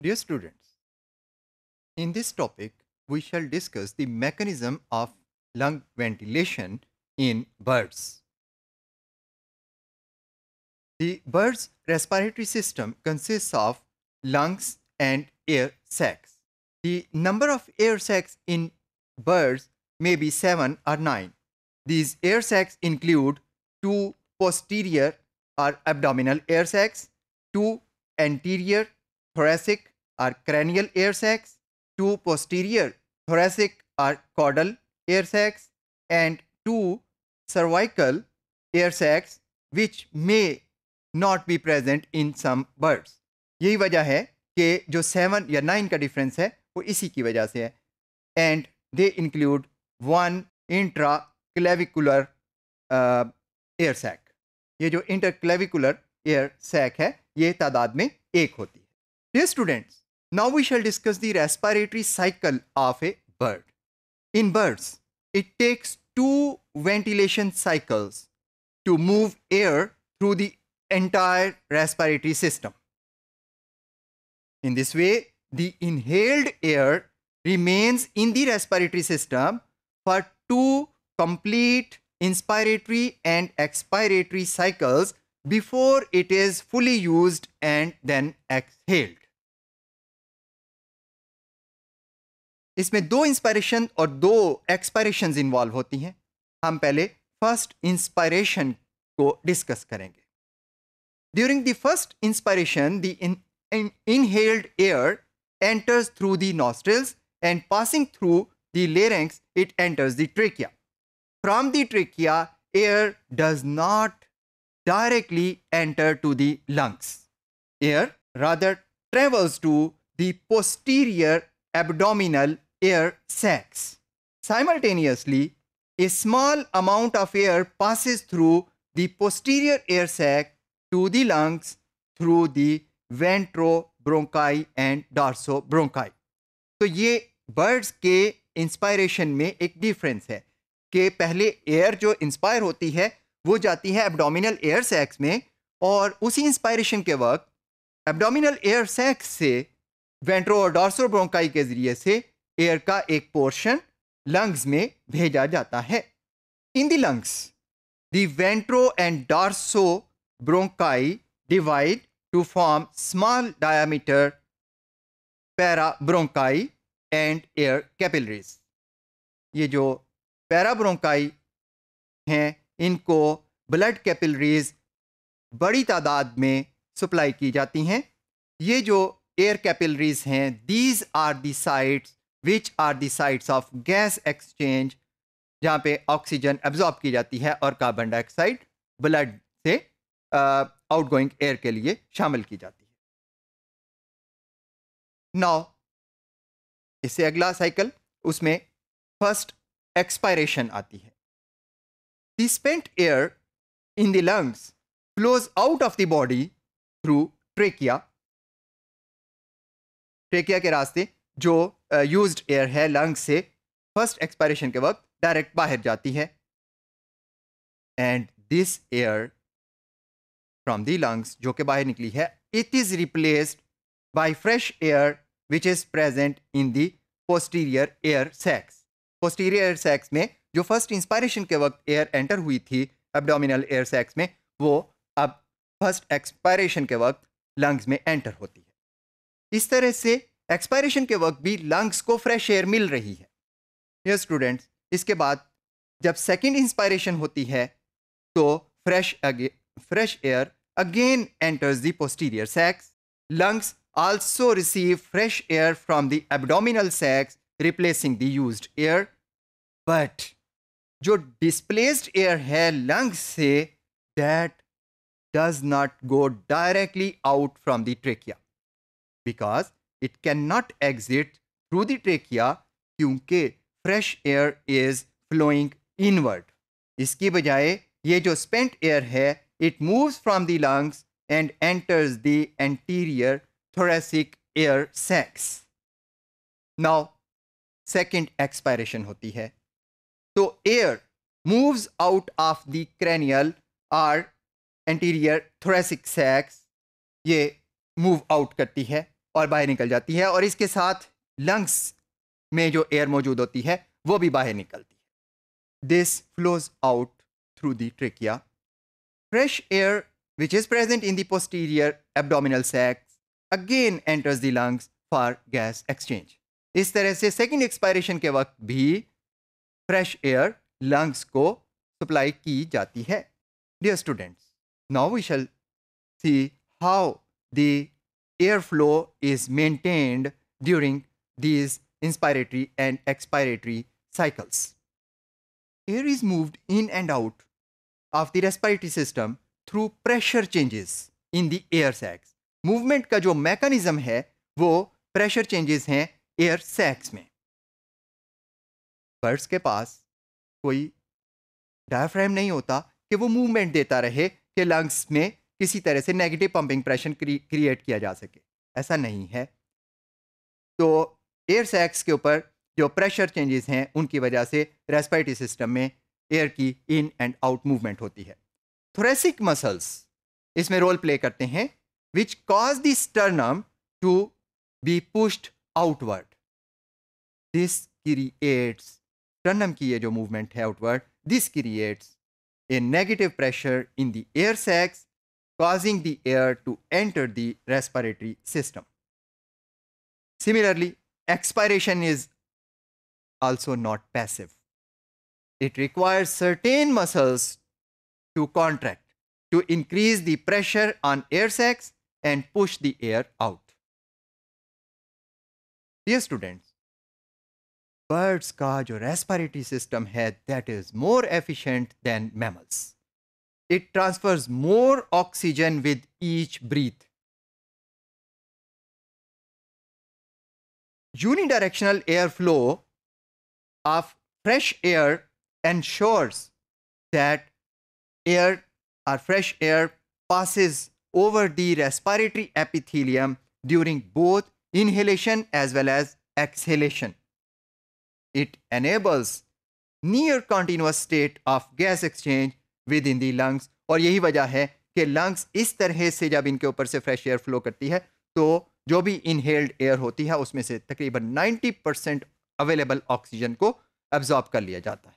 Dear students, in this topic, we shall discuss the mechanism of lung ventilation in birds. The bird's respiratory system consists of lungs and air sacs. The number of air sacs in birds may be 7 or 9. These air sacs include two posterior or abdominal air sacs, two anterior thoracic or cranial air sacs, two posterior thoracic or caudal air sacs, and two cervical air sacs which may not be present in some birds. यही वजह है कि जो seven या nine का difference है वो इसी की वजह से है and they include one intra clavicular air sac ये जो इंटर क्लेविकुलर एयर सैक है ये तादाद में एक होती है Dear students, now we shall discuss the respiratory cycle of a bird. In birds, it takes two ventilation cycles to move air through the entire respiratory system. In this way, the inhaled air remains in the respiratory system for two complete inspiratory and expiratory cycles before it is fully used and then exhaled. इसमें दो inspiration और दो expiration involve होती हैं। हम पहले first inspiration को discuss करेंगे। During the first inspiration the inhaled air enters through the nostrils and passing through the larynx it enters the trachea from the trachea air does not directly enter to the lungs air rather travels to the posterior abdominal air sacs. Simultaneously, a small amount of air passes through the posterior air sac to the lungs through the ventrobronchi and dorsobronchi. तो ये birds के inspiration में एक difference है कि पहले air जो inspire होती है वो जाती है एब्डोमिनल एयर सैक्स में और उसी इंस्पायरेशन के वक्त एब्डोमिनल एयर सैक्स से वेंट्रो और डॉर्सो ब्रोंकाई के ज़रिए से एयर का एक पोर्शन लंग्स में भेजा जाता है। In the lungs the ventro and dorso bronchi divide to form small diameter parabronchi and air capillaries ये जो पैराब्रोंकाई हैं इनको ब्लड कैपिलरीज बड़ी तादाद में सप्लाई की जाती हैं। ये जो एयर कैपिलरीज हैं these are the sites which are the sites of gas exchange जहाँ पे ऑक्सीजन एब्जॉर्ब की जाती है और कार्बन डाइऑक्साइड ब्लड से आउट गोइंग एयर के लिए शामिल की जाती है। नौ इससे अगला साइकिल उसमें फ़र्स्ट एक्सपायरेशन आती है। The spent air in the lungs flows out of the body through trachea trachea के रास्ते जो यूज्ड uh, एयर है लंग्स से फ़र्स्ट एक्सपायरेशन के वक्त डायरेक्ट बाहर जाती है. And this air from the lungs जो कि बाहर निकली है it is replaced by fresh air which is present in the posterior air sacs posterior air sacs में जो फ़र्स्ट इंस्पायरेशन के वक्त एयर एंटर हुई थी एब्डोमिनल एयर सेक्स में, वो अब फ़र्स्ट एक्सपायरेशन के वक्त लंग्स में एंटर होती है। इस तरह से एक्सपायरेशन के वक्त भी लंग्स को फ्रेश एयर मिल रही है। ये स्टूडेंट्स इसके बाद जब सेकेंड इंस्पायरेशन होती है तो fresh fresh air again enters the posterior sacs lungs also receive fresh air from the abdominal sacs, replacing the used air. But जो डिस्प्लेस्ड एयर है लंग्स से that does not go directly out from the trachea because it can not exit through the trachea क्योंकि fresh air is flowing inward इसकी बजाय ये जो spent air है it moves from the lungs and enters the anterior thoracic air sacs now second expiration होती है। तो air moves out of the cranial or anterior thoracic sacs, ये move out करती है और बाहर निकल जाती है और इसके साथ लंग्स में जो एयर मौजूद होती है, वो भी बाहर निकलती है। This flows out through the trachea fresh air which is present in the posterior abdominal sacs again enters the lungs for gas exchange इस तरह से सेकेंड एक्सपायरेशन के वक्त भी फ्रेश एयर लंग्स को सप्लाई की जाती है। Dear students now we shall see how the air flow is maintained during these inspiratory and expiratory cycles air is moved in and out of the respiratory system through pressure changes in the air sacs movement का जो mechanism है, वो pressure changes हैं air sacs में। Birds के पास कोई diaphragm नहीं होता कि वो मूवमेंट देता रहे कि लंग्स में किसी तरह से नेगेटिव पंपिंग प्रेशर क्रिएट किया जा सके। ऐसा नहीं है। तो एयर सैक्स के ऊपर जो प्रेशर चेंजेस हैं, उनकी वजह से रेस्पिरेटरी सिस्टम में एयर की इन एंड आउट मूवमेंट होती है। थोरेसिक मसल्स, इसमें रोल प्ले करते हैं, which cause the sternum to be pushed outward. This creates sternum की ये जो मूवमेंट है outward this creates a negative pressure in the air sacs causing the air to enter the respiratory system. Similarly, expiration is also not passive. It requires certain muscles to contract to increase the pressure on air sacs and push the air out. Dear students, birds का जो respiratory system है that is more efficient than mammals. It transfers more oxygen with each breath. Unidirectional airflow of fresh air ensures that air or fresh air passes over the respiratory epithelium during both inhalation as well as exhalation. It enables near continuous state of gas exchange within the lungs. और यही वजह है कि lungs इस तरह से जब इनके ऊपर से फ्रेश एयर फ्लो करती है तो जो भी इनहेल्ड एयर होती है, उसमें से तकरीबन 90 परसेंट अवेलेबल ऑक्सीजन को एब्जॉर्ब कर लिया जाता है।